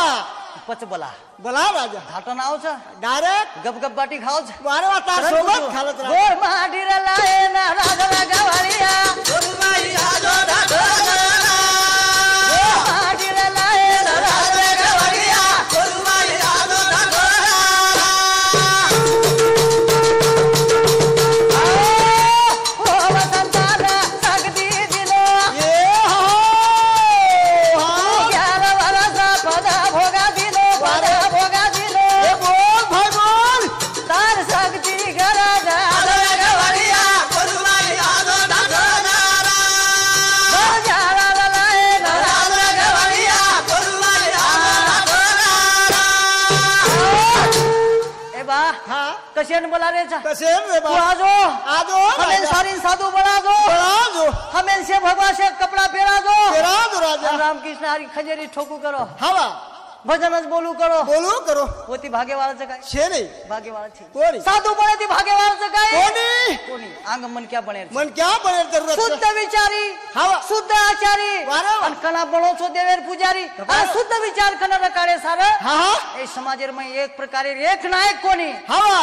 पच बला। बोला राजा। घाटो नावच डायरेक्ट। गप गप बाटी खावच बारे वाजता सोबत खालत राहा गोर महाडीर लाये ना राजला गवाळिया गोरुबाई आजो ढाढोरा. महाडीर भजनच बोलू करो. बोलू करो. होती भाग्यवाळाचं काय? छे रे. भाग्यवाळाची. कोणी? साधू बने ती भाग्यवाळाचं काय? कोणी? कोणी? अंग मन क्या बने मन क्या शुद्ध विचारी. हावा. शुद्ध आचारी. वारे. आणि कणा छो देवेर पुजारी. आणि शुद्ध विचार कन रकाडे सार. हा हा. ए समाजेर में एक प्रकारे एक नायक कोणी? हावा.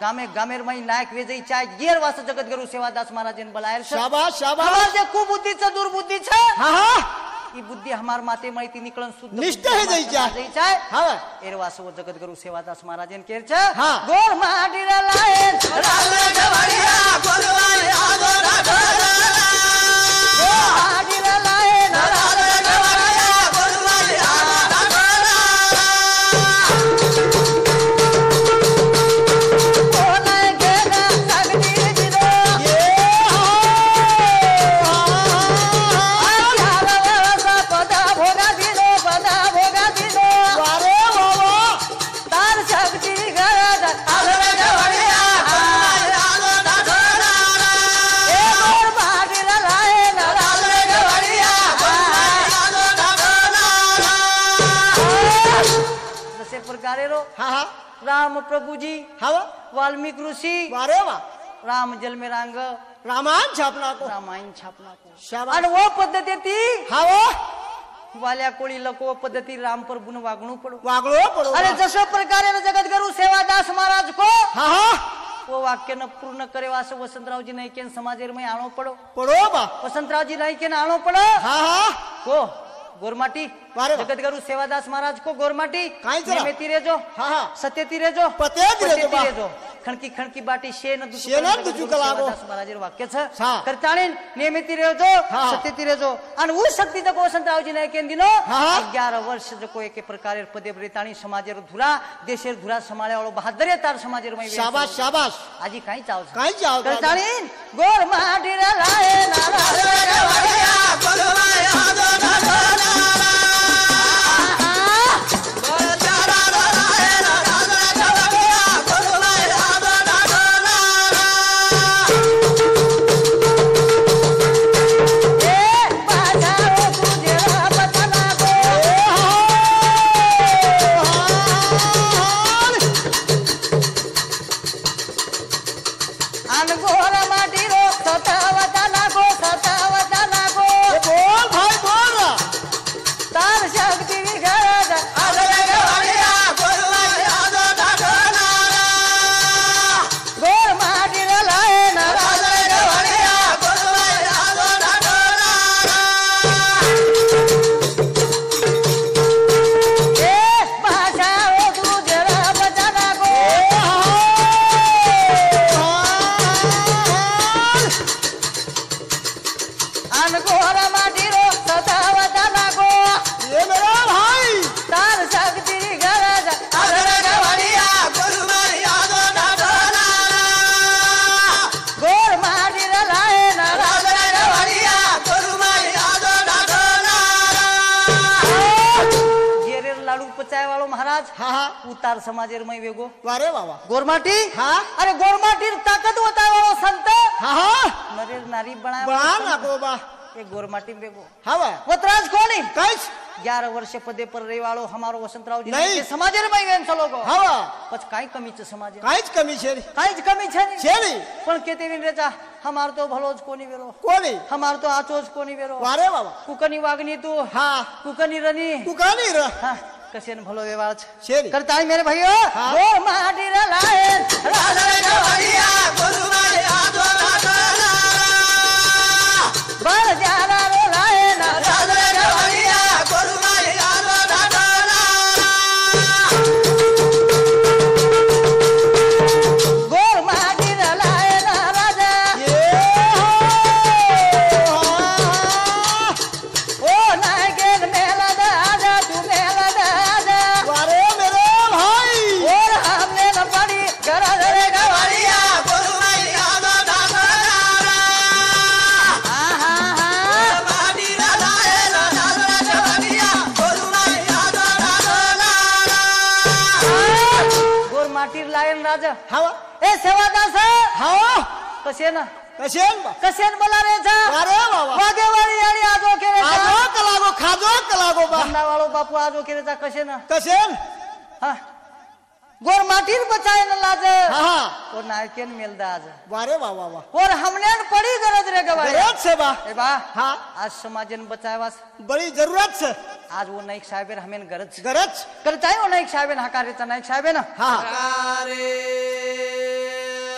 गामे गामेर मई नायक वेजई चाय गेर वास जगत गुरु सेवादास महाराजन बलायर शाबाश शाबाश हमार जे कुबुद्धीचं दुर्बुद्धीचं. हा हा. ही बुद्धी हमार माते माहिती निकळून शुद्ध निष्ठ हे जायच्या. जायचाय हावा एरवासव जगत गुरु सेवादास महाराजन केरच. हा. गोर लायन लायन जसे प्रकारे रो। हा हा। राम प्रभुजी हावा वाल्मिक ऋषी। वारे वा। राम जन्मे रांग। रामायण छापना को। रामायण छापना को। शाबाश। आणि व पद्धती ती हावा वाल्या कोळी लको पद्धती राम पर गुण वागणू पडो। वागलो पडो अरे जसं प्रकारे जगत गुरु सेवादास महाराज को। हा हा। वो वाक्य न पूर्ण करे वास वसंतरावजी नाईकेन समाजेर में आणो पडो। पडो बा वसंतरावजी नाईकेन आणो पडो। हा हा। को गोरमाटी वा. जगत गुरु सेवादास महाराज को गोरमाटी काय जरा? नेमेती रेजो हा हा सत्यती रेजो पतेती रेजो खणकी खणकी बाटी शेन दुचू शेन करून दुचू जगद्गुरु कलागो. सेवादास महाराजेर वाक्यच हा. करताळीन नियमिती रेजो हा. सत्यती रेजो आणि उ शक्ती जको वसंतरावजी नाईकेन दिनो हा, हा. अग्यार वर्ष जको एके प्रकारे पदे ब्रेताणी समाजेर धुरा देशेर धुरा बहादरे तार समाजेर मै शाबाश शाबाश आजी काही चाव चाव करताळीन गोर महाडीरा लाये नारा गवाडिया. गोरुबाई आजो ढाढोरा. गोरचारा महाराज. हा हा. उतार समाजेर मै वेगो. वारे वावा गोरमाटी? हा. अरे गोरमाटी ताकद होता वावा संत. हा हा. नरेर नारी बना बना ना बा. ये गोरमाटी वेगो. हवा वतराज कोनी काहीच. ग्यारह वर्ष पदे पर रेवाळो हमारो वसंतराव जी नहीं. समाज रे भाई वेन चलो गो हवा पछ कमी कमीच समाज? आहे? कमी छे नी. कमी छे नी. छे नी. पण केते दिन रेचा? हमार तो भलोज कोनी वेरो? कोनी हमार तो आचोज कोनी वेरो? वारे वावा कुकनी वागनी तू? हा. कुकनी रनी? कुकनी रा. हा. कसे भलो व्यवहार? शेर। करता है मेरे भाइयों? हाँ। वो महाडीर लाए रे लाए ना राज हवा. ए सेवादास! हवा? कसे ना? कसे कसे बोला रे जा. अरे बाबा वागे आणि आजो केले लागो खाजो लागो बा? वाळो बापू आजो केले जा कसे ना? कसे हा. गोर माटीर बचाय ना लाज. हा नायकेन मेल दाज वारे वा वा वा और हमने पड़ी गरज रे गवा गरज से बा. ए हा. आज समाजन बचायवास बड़ी जरूरत आज वो नाईक साहेब हमे गरज. गरज? गरज आहे वो नाईक साहेब हा कार्याचा नाईक साहेबेन. हा.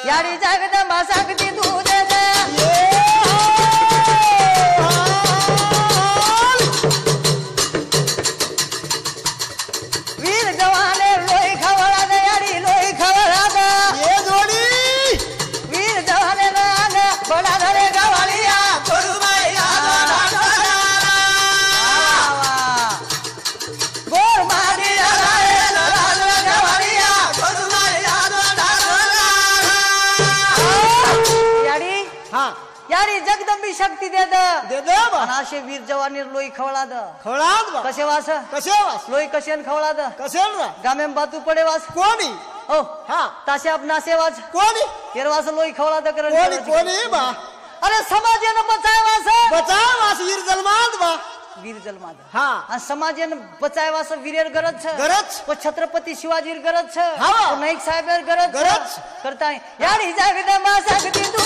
यारी जगदंबा सांगते तू ಶಕ್ತಿ दे ದೇದೇವ वीर जवानी लोई ಲೋಯಿ ಖವಳಾದ खवळाद कसे वास? कसे वास? लोई कसे खवळाद? कसेल ना गामेम बातू पडे वास. कोणी? हो. हा. ताशे आप नासे वाज कोणी? येरवास लोई खवळाद करण कोणी? कोणी बा? अरे समाज समाजेन बचाय वास. बचाय वास वीर जलमाद बा. वीर जलमाद. हा. आणि समाजेन बचाय वास वीरेर गरज. गरज? व छत्रपती शिवाजीर गरज. नाईक साहेबर गरज. गरज. करताय. यार हिजा विदा मा सागती तू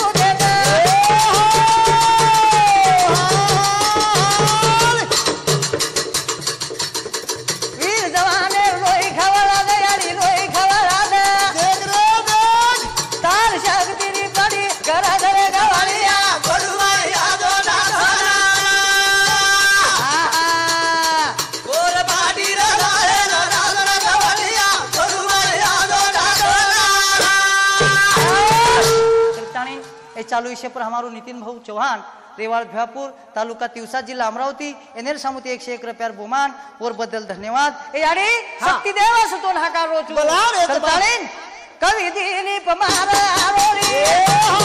चालू विषय पर हमारो नितिन भाऊ चौहान रेवाड़ भ्यापूर तालुका तिवसा जिल्हा अमरावती एनेर सामुती एकशे एक रुपया बोमान वर बद्दल धन्यवाद. ए याडे शक्ती देव असतो हा रोज. बोला कवी दिली पमारा रोळी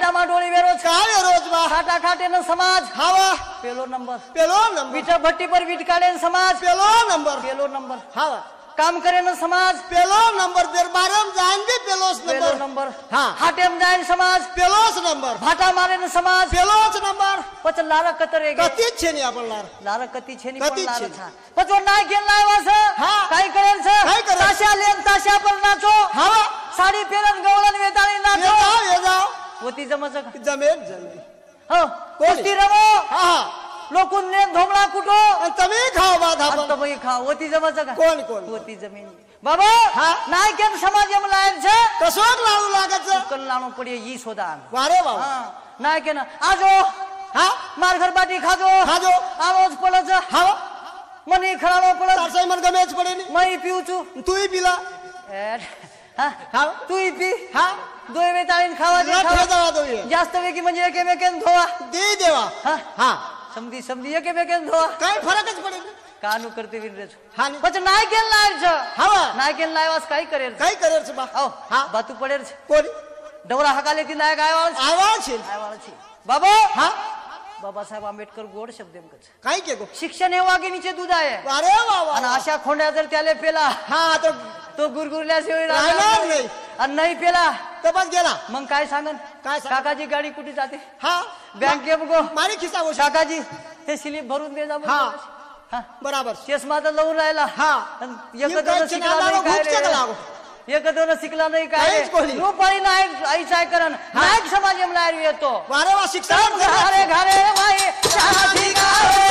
डामाडोळी बेरोजगार काय रोजगार खाटा खाटेन समाज. हवा पेलो नंबर. पेलो नंबर. विटा भट्टीवर विट काढेन समाज. पेलो नंबर. पेलो नंबर. हवा काम करेन समाज. पेलो नंबर. देर नंबर. नंबर. हाँ. हाटेम समाज. पेलोस नंबर. भाटा मारेन समाज. पेलोस नंबर. पच लारा कतरे गे कती छेनी आपण लार लारा कती छेनी पण कती लारा पच वर नाय गेल नाय वास. हाँ. काय करेन स? काय करेन? ताशा लेन ताशा पर नाचो. हवा साडी फेरन गवळण वेताळी नाचो. ये जाओ ये जाओ છે. તાશા લેન તાશા પર નાચો હા સાડી પહેરન ગવળન વેતાળી એ નાચો જાઓ એ જાઓ ઓતી જમચ જમે જ જલ્દી હા કોની? કુસ્તી રમો હા હા લોકો ને ધોમડા કૂટો અને તમે ખાઓ બાદ અને આપણ તમે ખાઓ ઓતી જમચ કોણ કોણ ઓતી જમીન બાબા હા. નાય કેમ સમાજ એમ લાયક છે કશોક લાડુ લાગે છે કલ્લાણો પડીએ ઈ સોદાન વારે બાબા હા નાય કે ના આજો હા માર ઘર બાટી ખાજો ખાજો. આવો જ પડે છે હા મને ખરાડો પડે તારસાઈ મને ગમે જ પડે ને મય પીઉં છું તુંય પીલા એ, હા હા તું પી હા दोय ताळीन खावा ते जास्त वेगी म्हणजे एकेमेकेन धोवा. दे देवा. हा? हा. समधी समधी एकेमेकेन धोवा. काय फरकच पडेल? कानू करते विनरेच हा नी. पण नाही केलं नाही हवा. नाही केलं नाही वास काही करेल? काय करेल हा. बातू पडेल. कोणी? डवरा हकाले ती नायक काय वाज आवाज बाबा! हा? बाबासाहेब आंबेडकर गोड शब्द एमकच. काय के शिक्षण हे वाघिणीचे दूध आहे. अरे वा वा वा. अशा खोंड्या जर त्याला पेला हा तो तो गुरगुरल्याशिवाय राहणार राहणार नाही. आणि नाही पेला तपास गेला. मग काय सांगन? काय काकाजी गाडी कुठे जाते? हा. बँक बँकेत गो मारी खिसा हो काकाजी हे स्लिप भरून दे जा बरं. हा. बराबर. तेच माझा लावून राहिला. हा. आणि शिकला नाही काय रुपाळी का लागू? रे? एक नाही काय रे? करण नाईक समाज यमला येतो. वारे वा शिक्षण घारे घारे माई शादी गावे.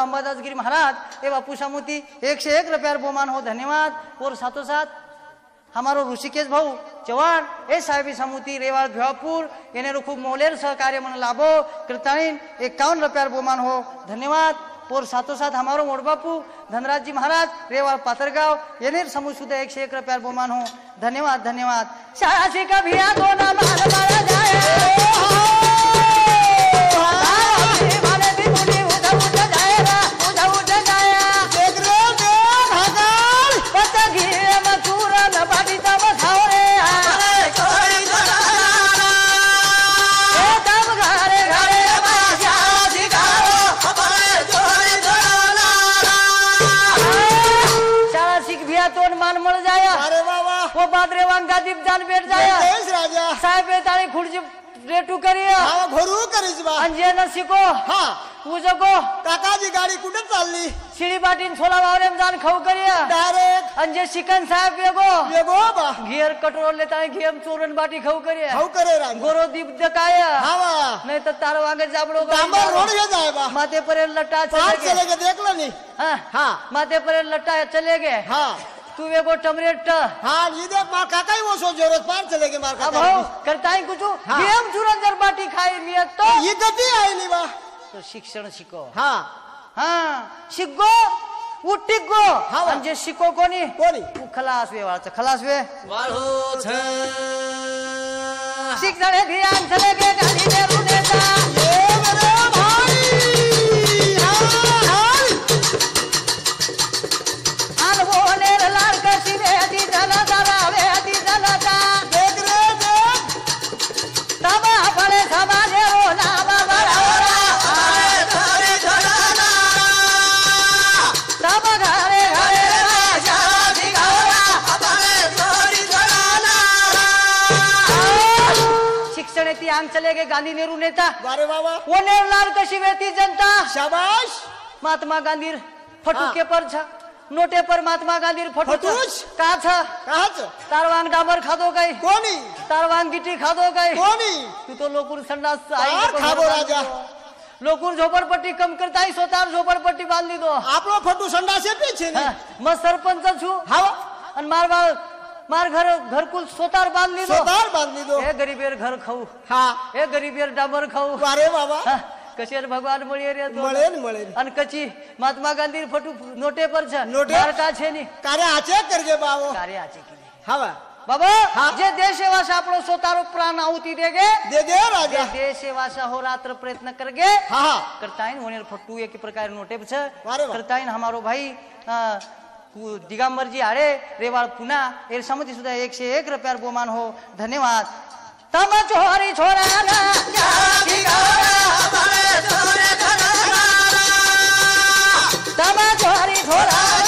अंबादास गिरी महाराज ए बापू सामुती एक से एक रुपयार बोमान हो धन्यवाद. और साथों साथ हमारो ऋषिकेश भाऊ चव्हाण ए साहेबी सामुती रेवाळ भिवापुर येने खूप मोलेर सहकार्य मन लाभो कृताईन एकावन्न रुपयार बोमान हो धन्यवाद. पोर साथों साथ हमारो मोड़बापू धनराज जी महाराज रेवाळ पातरगाव येने समूह सुद्धा एक एक रुपया बोमान हो धन्यवाद धन्यवाद. शाळा शिका भिया दोन બાદ રેવાંગા દીપ જાન બેટ જાય જયેશ રાજા સાહેબ એ તારી ખુરજી રેટું કરીએ હા ભરું કરીશ બા અંજે ન શીખો હા ઉજકો કાકાજી ગાડી કુठे चालली? शिळी बाटीन छोला बावरे जान खाऊ करिया। डायरेक्ट। अंजे चिकन साहेब वेगो। वेगो बा। गियर कटोर लेता है गियर चोरन बाटी खाऊ करिया। खाओ करे रा गोरो दीप दकाया हावा नाही तो तार वांगे जाबडो डांबर रोड ये बा। माथे पर लट्टा चले गए देख लो नी। हां माथे पर लट्टा चले गए हां। तू वेगो टमरेट हा ये देख मार काका ही वो सो जरूरत पार चले के मार अब हो करता ही कुछ हाँ। घेम चुरण जर बाटी खाई नियत तो। ये गति आई नी बा तो शिक्षण शिको। हा। हा शिकगो उट्टिक गो हा वा. आणि जे शिको कोणी कोणी तू खलास वे वाळचं खलास वे शिक्षण हे धियान चले गे गाडी नेरून येता काम चले गए गांधी नेहरू नेता। अरे बाबा। वो नेहरू कशी वेती जनता। शाबाश। महात्मा गांधी फटुके पर छा नोटे पर महात्मा गांधी फटू का छा काच तारवान खा दो गई कोनी? तारवान गिटी खादो गई कोनी? तू तो लोकुर संडास आई खाबो राजा। लोकुर झोपड़पट्टी कम करता ही सोतार झोपड़पट्टी बांधी दो। आप लोग फटू संडास से पीछे मैं सरपंच छू। हाँ। और मारवा मार घर घरकुल स्वतः बांधली स्वतः बांधली दो। हे गरीबेर घर खाऊ। हा। हे गरीबेर डाबर खाऊ। अरे बाबा। कशेर भगवान मळेर मळेन मळेन। अन कची? महात्मा गांधी फटू नोटे पर छ। नोटे? यार का छे नी? कार्य आचे करजे बाबो। कार्य आचे की हवा बाबा हाँ? जे देश वासा आपलो सोतारो प्राण आहुति देगे दे दे राजा। दे देश वासा हो रात्र प्रयत्न करगे हा करताइन होने फट्टू एक प्रकार नोटे पर छ। करताइन हमारो भाई दिगंबरजी पु- जी रेवाळ पुन्हा एर सुद्धा एकशे एक रुपयार बोमान हो धन्यवाद। तम छोरी छोरा छोरा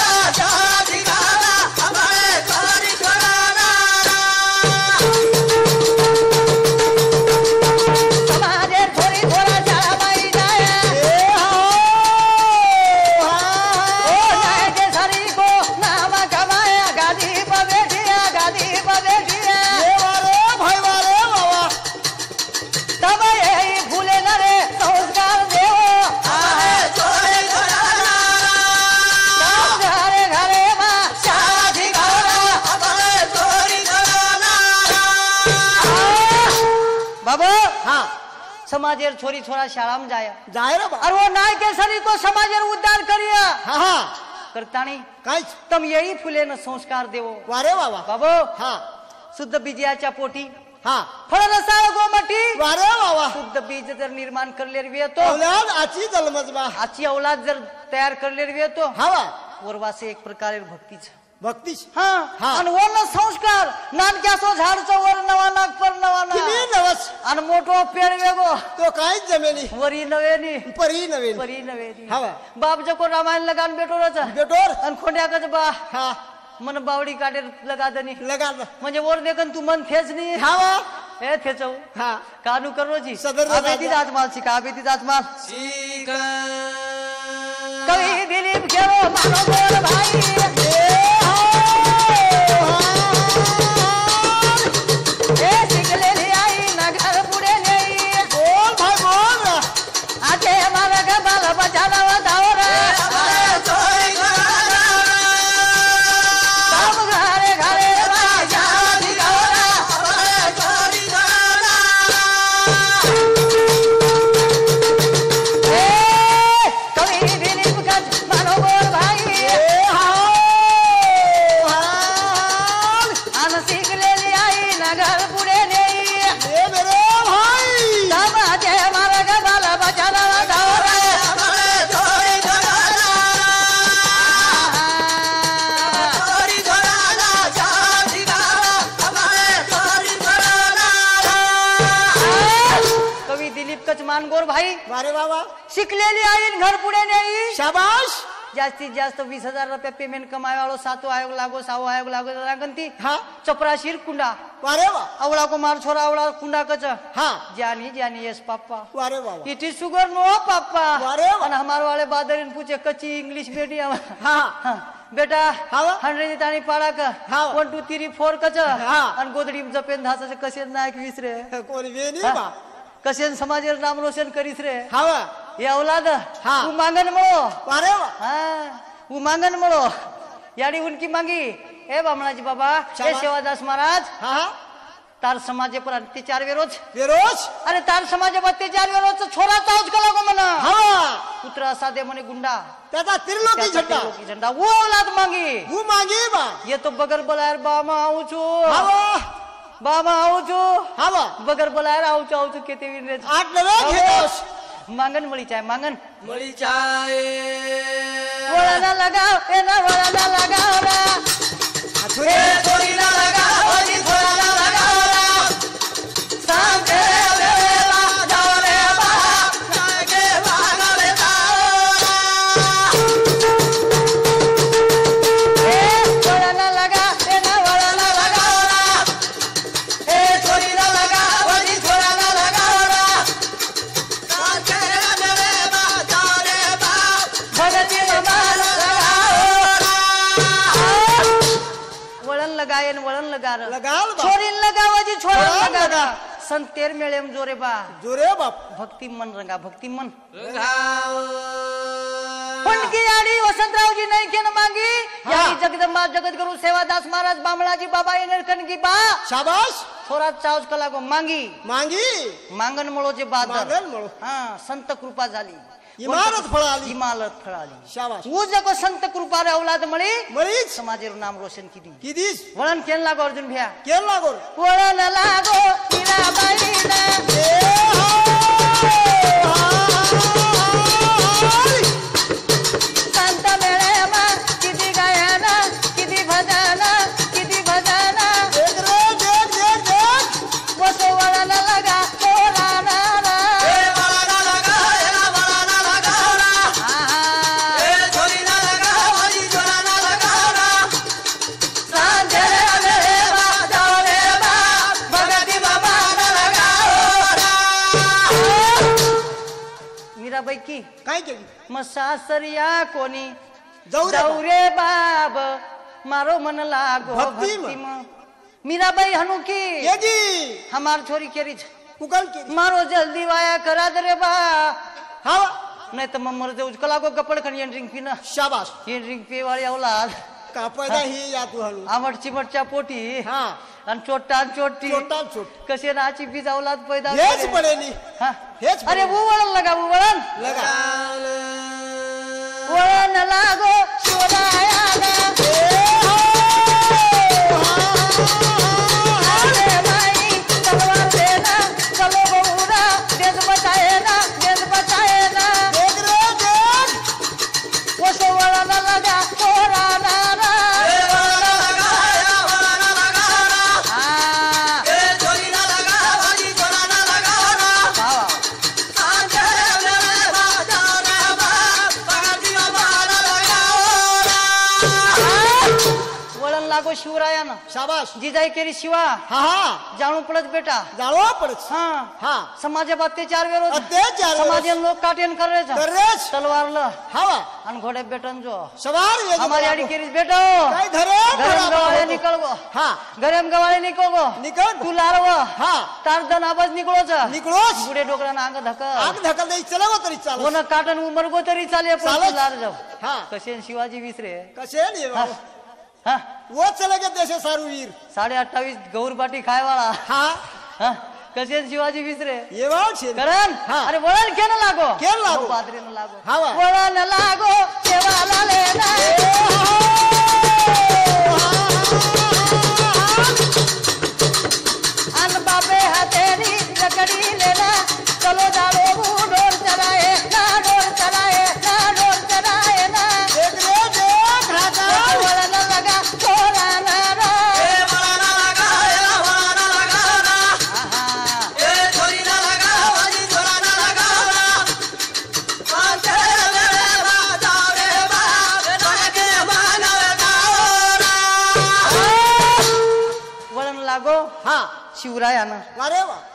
समाजेर छोरी छोरा शाळा में जाया जाए रे और वो नाय के सरी को समाजेर उद्धार करिया। हा हा। करता नहीं तम यही फुले न संस्कार देवो। वारे वा वा। बाबो हा। शुद्ध बीजयाच्या पोटी। हा। फळ रसाळ गोमटी। वारे वा वा। शुद्ध बीज जर निर्माण करलेर तो औलाद आची जलमजबा। आची औलाद जर तयार करलेर तो हा वा। वरवासे एक प्रकारे भक्तीच। भक्तीच हा. हा. आणि वर्ण संस्कार नानक्यासो झाडचं वर नवा नाग पर नवा किती नाग नवस? आणि मोठो पेड वेगो. तो काहीच जमेनी? वरी नवेनी परी नवीन परी नवेनी हा बा. बाप जको रामायण लगान बेटो रच बेटोर? आणि खोंड्याकच बा. हा. मन बावडी काढे लगा दनी लगा म्हणजे वर देखन तू मन थेच नाही हा बा हे थेचव. हा. कानू करो जी. सदर आबेती राजा. जातमाल शिका आबेती जातमाल कवी दिलीप घेरो मानो बोल भाई. वारे बाबा शिकलेली आई घर पुढे नेई. शाबाश जास्तीत जास्त वीस हजार रुपये पेमेंट कमावाळो सातो आयोग लागो सावो आयोग लागो लागंती हा. चपराशीर कुंडा. वारे बा आवळा को मार छोरा आवळा कुंडा कच. हा. जानी जानी यस पापा वारे बाबा it is sugar no papa अरे वाह। और हमारे वाले बादरिन पूछे कच्ची इंग्लिश मीडियम हा. हाँ, बेटा हा वा? हंड्रेड ताणी पाडा का वा. वन टू थ्री फोर कच. हा. आणि गोदडी जपेन धासाचे कसे नायक विसरे. कोणी कसे समाजेर नाम रोशन करीस रे? हा बा हे औलाद हा. तू मांगन मळो. वारे बा हा. उ मांगन मळो. याडी उनकी मांगी. ए बामणाजी बाबा हे शाबास. सेवादास महाराज. हा हा. तार समाजे पर अत्याचार विरोध फिरोज अरे तार समाजे पर अत्याचार विरोध छोरा चावच कला को म्हणा. हा पुत्र असा दे म्हणे गुंडा. त्याचा त्रिलोकी झंडा. त्रिलोकी झंडा. वो औलाद मांगी. हू मागे बा. ये तो बगर बोलायर बामा आऊ छु बा बामा आऊ छु हा बा. बगर बोलायर आऊ छु आऊ छु केते विन आठ नवे घेतोस. मांगन मळी चाय मांगन. मळी चाय. वळण लगाव ए ना वळण लगाव ना. आठवले थोडीला लगा लगा. संतेर मेळेम जोरे बा. जोरे बाप. भक्ती मन रंगा भक्ती मन. रंगाव. फणकी आडी वसंतरावजी नाही केन मागी. यानी जगदंबा जगद्गुरु सेवादास महाराज बामणाजी बाबा येणार कणकी बा. शाबाश थोरात चावच कला गो मांगी. मांगी. मांगन मळो जे बादर. हा संत कृपा झाली. इमारत फळाली इमारत फळाली शाबाश। ऊ जगो संत कृपा रे औलाद मळी मळीच समाजेर नाम रोशन किती किदीस वळण केन लागो अर्जुन भ्या? केल लागोर वळण लागो मीराबाईला ए हाय. की काय केली? मग सासरिया कोणी? जाऊ रे जाऊ रे बाब मारो मन लागो भक्ती म. भक्ती म. मीराबाई हनु की येगी हमार छोरी केरी छ. उकल केली मारो जल्दी वाया करा दे रे बा. हा नाही तर मग मर जाऊ कला को कपड खणी येण रिंग पिना. शाबास. येण रिंग पे वाली औलाद. का पैदा ही चिमटच्या पोटी. हा. आणि चोट्टा आणि चोट्टी चोट्टा चोट. कसे नाची बीज औलाद पैदा हेच. पडेली हा. हेच अरे वो वळण लगा. वो वळण लगा वळण लागो. अरे शिवरायानं. शाबास. जिजाई केरी शिवा. हा हा. जाणू पडत बेटा. जाळवा पडच हा. हा. समाजा अत्याचार विरोध. अत्याचार विरोध. समाज लोक काटेन करायचं. तलवारलं. हवा आणि घोडे बेटन जो. सवार ये हमारी आड़ी केरीस बेटो. काय धरे? गरम गवाळे निकळ गो. हा. गरम गवाळे निकळ गो. निकळ. तू लारव हा. तार दन आवाज निकळोच. निकळोच. बुडे डोकरानं अंग धक आग धकल दे चला तरी चाल कोण काटन उमर गो तरी चाले पण लार जाऊ. हा. कसे शिवाजी विसरे. कसे हा. हा? वो चले गे देशे सारू वीर. साडे अठ्ठावीस गौरबाटी खायवाळा हा? हा? कसे शिवाजी विसरे ये वाव छे करण? हा. अरे वळण केन लागो. केन लागो. बादरीनं लागो. हा वा. वळण लागो लेना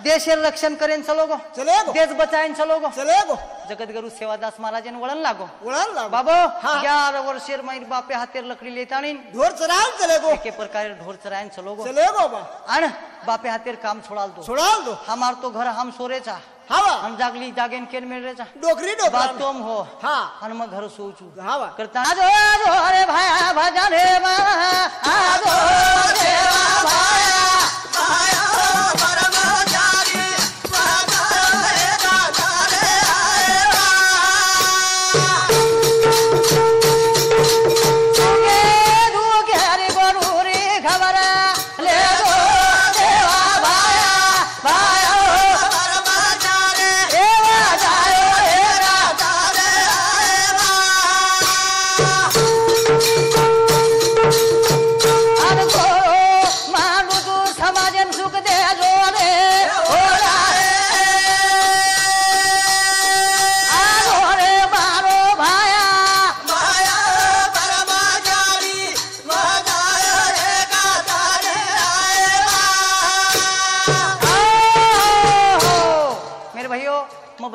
देश रक्षण करेन चलो गो. चले गो. देश बचायन चलो गो. चले गो. जगद्गुरु सेवादास महाराजन वळण लागो. उड़ान लाग. बाबो हा. ग्यारह वर्षेर माई बापे हातेर लकड़ी लेतानी ढोर चराल चले गो. एके प्रकार ढोर चरायन चलो गो. चले गो बा. आण बापे हातेर काम छोडाल दो. छोड़ाल दो. हमार तो घर हम सोरेचा. हवा हम जागली जागेन केन मेळरेचा डोकरी डोकरा. बात तुम हो. हा. आणि मग घर सोचू हवा करता आजो आजो अरे भाया भजन हे मा आजो देवा भाया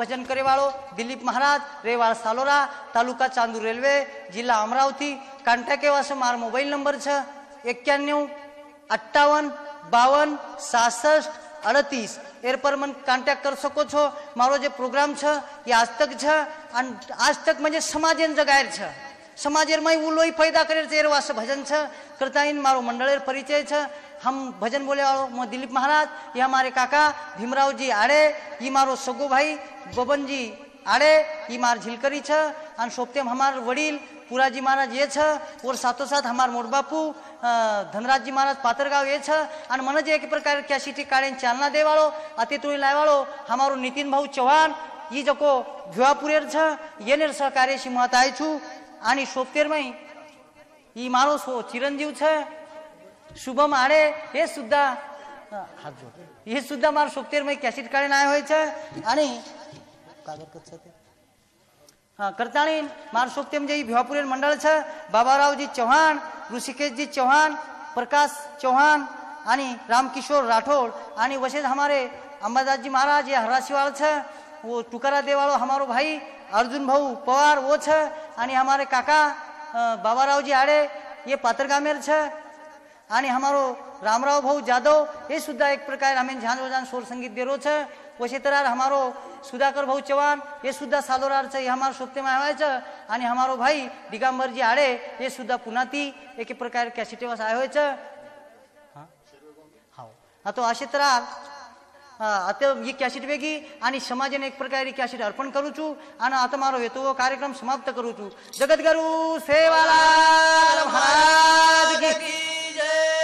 भजन करे वालो दिलीप महाराज रेवाड़ सालोरा तालुका चांदूर रेल्वे जिल्हा अमरावती कांटॅक्ट एवा છે મારો મોબાઈલ નંબર છે એક્યાન્યુ અઠ્ઠાવન બાવન સાસઠ અડતીસ એર પર મને કોન્ટેક્ટ કરી શકો છો મારો જે પ્રોગ્રામ છે એ આજ તક છે અને આજ તક म्हणजे સમાજેન જગાયર છે समाजेर उलोई पैदा करेल एर वास भजन छ करता इन मारो मंडळेर परिचय छ हम भजन बोले वालो दिलीप महाराज ये हमारे काका भीमराव जी आड़े ये मारो सगो भाई बबन जी आड़े ये मार झिलकरी छ अन सोबतेम हमार वडील पुराजी महाराज ये छ और साथो साथ हमार मोरबापू धनराज जी महाराज पातरगाव ये छ अन मन जे एक प्रकार कॅसिटी काढेन चालना देवाळो अति तुळी वालो हमारो नितीन भाऊ चौहान ई जको भिवापुरेर छ येनेर सहकार्यशी महत आय छु आणि सोबतेरमाई ई मारो चिरंजीव छ शुभम आडे हे सुद्धा हा, हात जोड हे सुद्धा मार सोबतेरमाई कॅसेट काढे नाही व्हायचं. आणि कागद कच्चं ते हा करताळी मार सोबते म्हणजे ही भिवापुरेर मंडळ छ बाबारावजी चव्हाण ऋषिकेशजी चव्हाण प्रकाश चव्हाण आणि रामकिशोर राठौड़ आणि वशेष हमारे अंबादास जी महाराज ये हरासीवाल छ वो टुकारा देवालो हमारो भाई अर्जुन भाऊ पवार वो छ आणि हमारे काका अ, बाबारावजी आडे ये पात्रगामेर छ आणि हमारो रामराव भाऊ जादव ये सुद्धा एक प्रकार हमें झान वजान सोर संगीत दे रो छ वैसे तरह हमारो सुधाकर भाऊ चौहान ये सुद्धा सालोरार छ ये हमारो सोपते में आवाय छ आणि हमारो भाई दिगंबरजी आडे ये सुद्धा पुनाती एक एक प्रकार कॅसिटेवास आयो छ हाव हा। तो अशी तर हा, आता ही कॅसेट वेगळी आणि समाजाने एक प्रकारे कॅसेट अर्पण करू छू आणि आता मारो येतो कार्यक्रम समाप्त करू छू जगद्गुरु सेवालाल महाराज की। say